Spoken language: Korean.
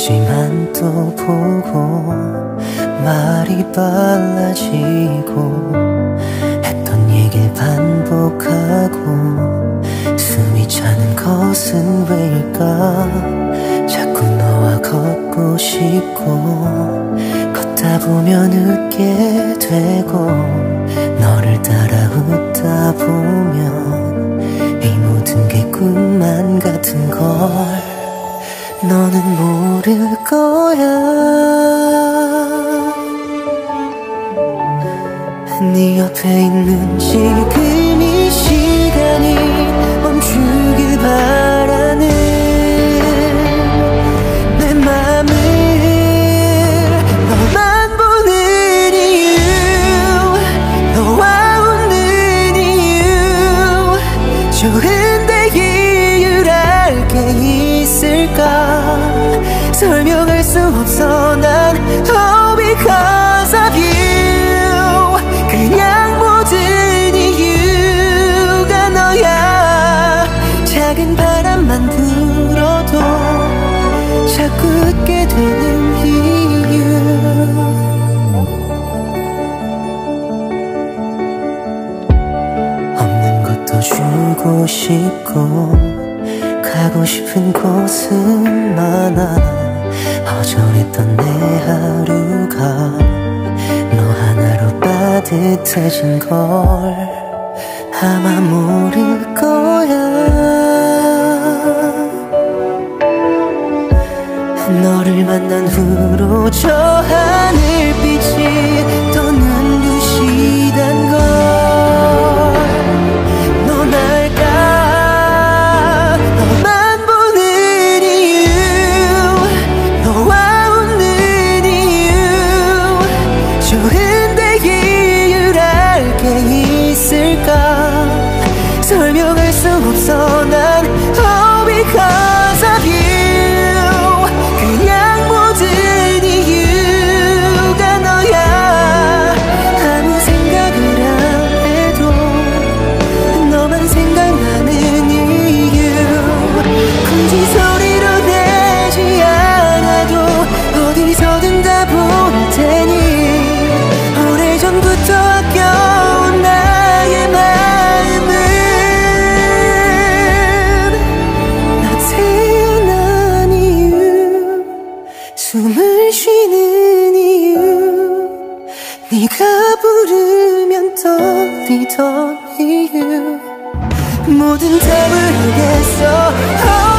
묻지만 또 보고 말이 빨라지고 했던 얘길 반복하고 숨이 차는 것은 왜일까? 자꾸 너와 걷고 싶고 걷다 보면 웃게 되고 너를 따라 웃다 너는 모를 거야. 네 옆에 있는 지금 이 시간이 멈추길 바라 주고 싶고 가고 싶은 곳은 많아 허전했던 내 하루가 너 하나로 따뜻해진 걸 아마 모를 거야 만난 후로 저 하늘 네가 부르면 떨리던 이유. 모든 답을 알겠어